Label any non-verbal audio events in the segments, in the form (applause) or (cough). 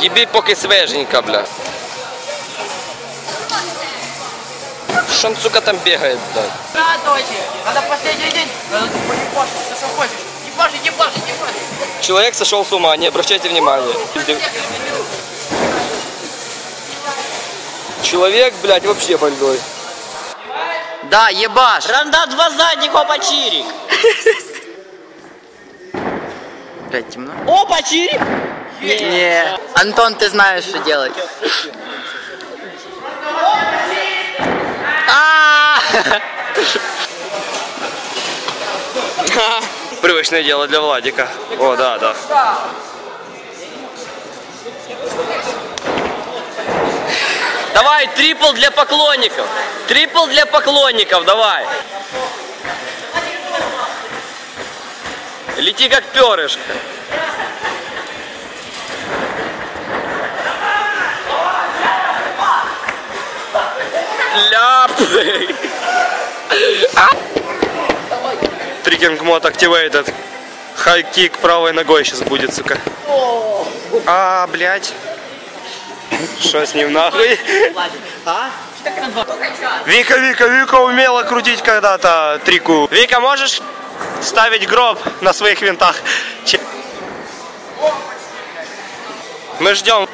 Еби поки свеженько, бля. Что он, сука, там бегает, блядь? Радуйте! Надо последний день! Надо тут поебашить, все что хочешь! Ебашить, ебашить, ебашить! Человек сошел с ума, не обращайте внимания. Человек, блядь, вообще больной. Да, ебаш! Ранда два задних, опа, чирик. (laughs) Блять, темно? Опа, чирик. Не. Антон, ты знаешь, что делать. А! Привычное дело для Владика. О, да, да. Давай, трипл для поклонников. Трипл для поклонников, давай. Лети как перышко. Трикинг мод activated. Хай-кик правой ногой сейчас будет, сука. А, блядь. Что с ним нахуй? Вика, Вика, Вика умела крутить когда-то трику. Вика, можешь ставить гроб на своих винтах? Мы ждем.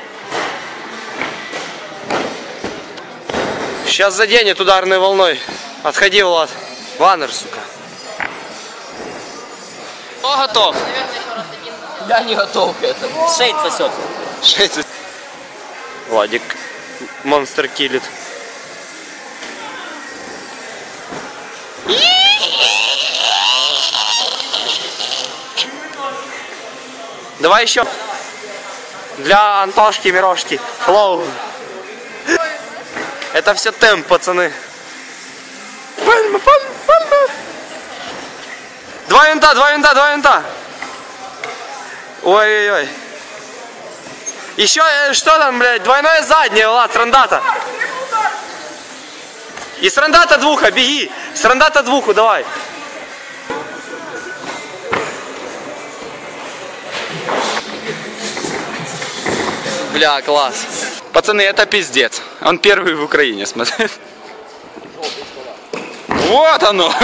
Сейчас заденет ударной волной. Отходи, Влад. Ваннер, сука. Кто готов? Я не готов к этому. Шейд сосет. Шесть. Владик. Монстр киллит. Давай еще. Для Антошки Мирошки. Флоу. Это все темп, пацаны. Пальма, пальма, пальма. Два винта, два винта, два винта. Ой-ой-ой. Еще э, что там, блядь, двойное заднее, Влад, с рандата. И с рандата двуха, беги. С рандата двуху, давай. Бля, класс. Пацаны, это пиздец. Он первый в Украине, смотри. Вот оно.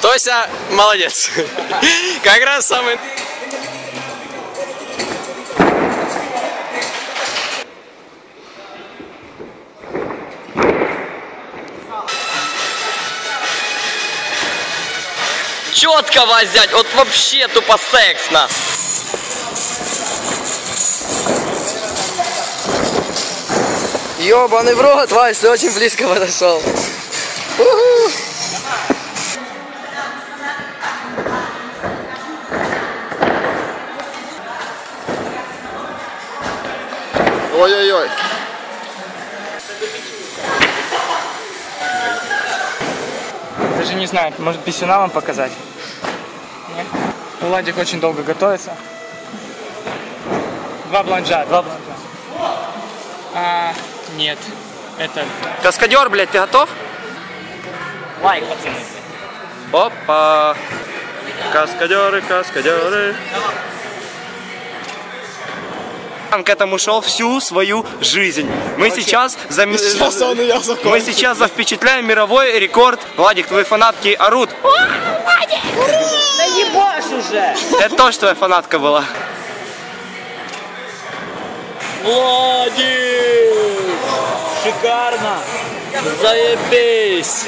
Тося, молодец. Как раз самый... Четко взять, вот вообще тупо сексно. Ёбаный в рот, Вась, ты очень близко подошел. Ой-ой-ой. Даже не знаю, может писюна вам показать? Нет? Владик очень долго готовится. Два бланжа, два бланжа. А, нет, это Каскадер, блядь, ты готов? лайк, пацаны. Опа! Каскадеры, каскадеры. Он к этому шел всю свою жизнь. Мы сейчас, за... (laughs) мы сейчас завпечатляем мировой рекорд. Владик, твои фанатки орут. Да ебашь уже. Это тоже твоя фанатка была. Владик! Шикарно! Заебись!